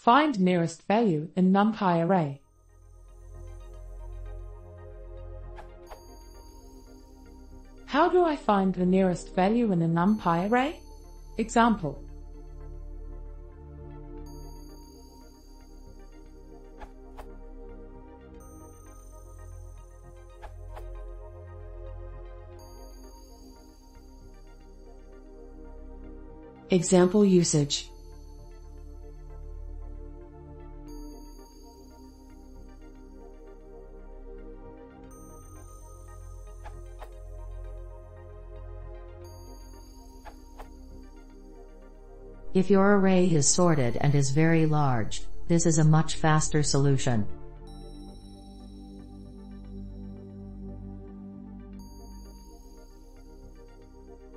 Find nearest value in NumPy array. How do I find the nearest value in a NumPy array? Example. Example usage If your array is sorted and is very large, this is a much faster solution.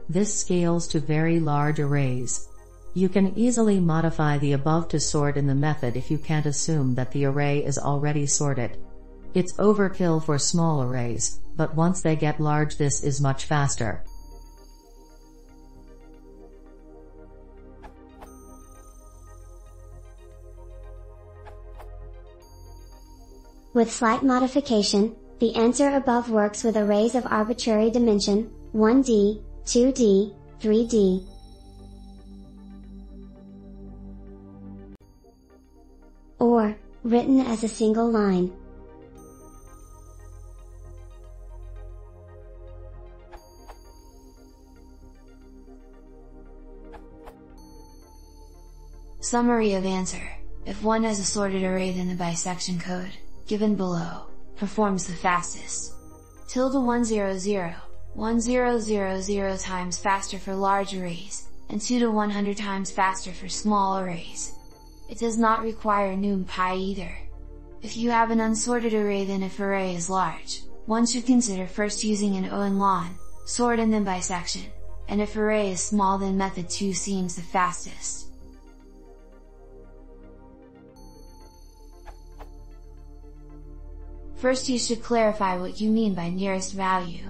This scales to very large arrays. You can easily modify the above to sort in the method if you can't assume that the array is already sorted. It's overkill for small arrays, but once they get large this is much faster. With slight modification, the answer above works with arrays of arbitrary dimension, 1D, 2D, 3D. Or, written as a single line. Summary of answer. If one has a sorted array then the bisection code given below, performs the fastest. Tilde 100, 1000 times faster for large arrays, and 2 to 100 times faster for small arrays. It does not require NumPy either. If you have an unsorted array then if array is large, one should consider first using an O-lon, sort and then bisection, and if array is small then method 2 seems the fastest. First you should clarify what you mean by nearest value.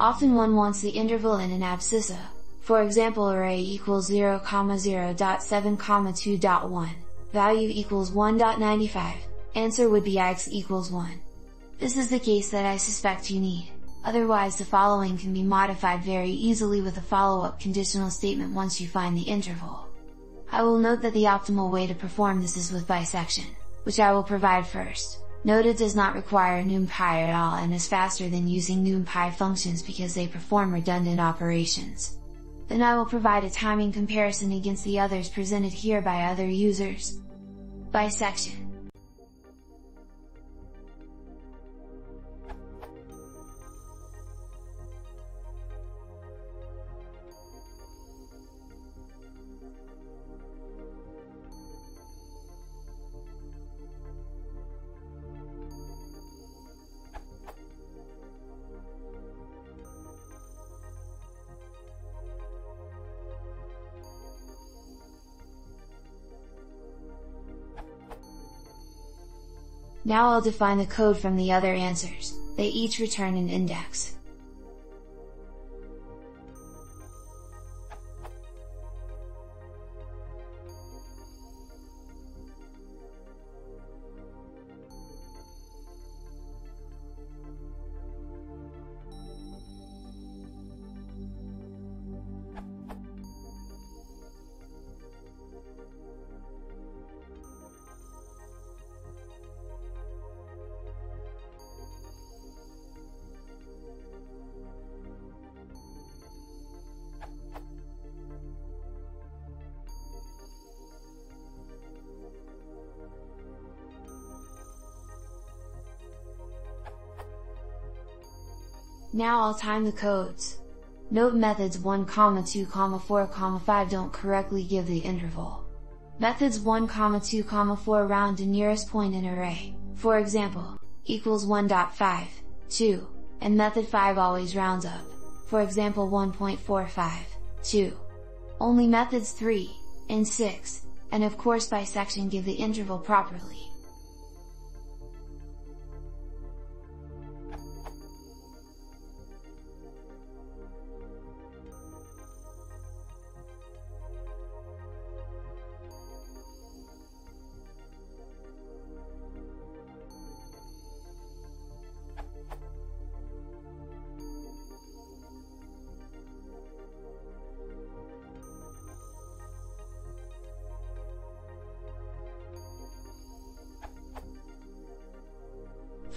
Often one wants the interval in an abscissa, for example array equals 0, 0.7, 2.1, value equals 1.95, answer would be x equals 1. This is the case that I suspect you need, otherwise the following can be modified very easily with a follow-up conditional statement once you find the interval. I will note that the optimal way to perform this is with bisection, which I will provide first. Nota does not require NumPy at all and is faster than using NumPy functions because they perform redundant operations. Then I will provide a timing comparison against the others presented here by other users. Bisection Now I'll define the code from the other answers, they each return an index. Now I'll time the codes. Note methods 1, 2, 4, 5 don't correctly give the interval. Methods 1, 2, 4 round to nearest point in array, for example, equals 1.5, 2, and method 5 always rounds up, for example 1.45, 2. Only methods 3, and 6, and of course bisection give the interval properly.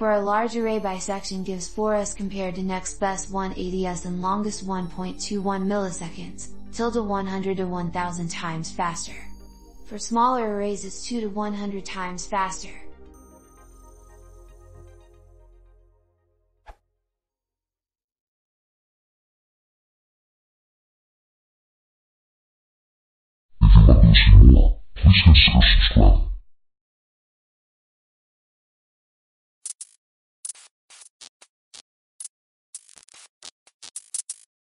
For a large array bisection gives 4s compared to next best 180s and longest 1.21 milliseconds, tilde 100 to 1000 times faster. For smaller arrays it's 2 to 100 times faster. Please.